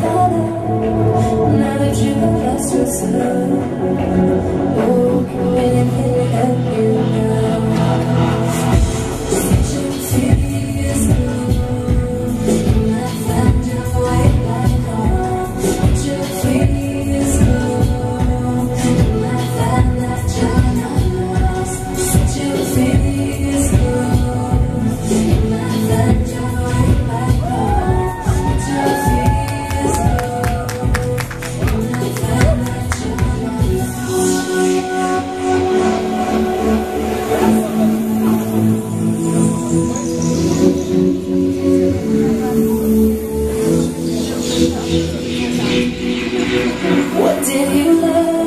사랑. What did you love?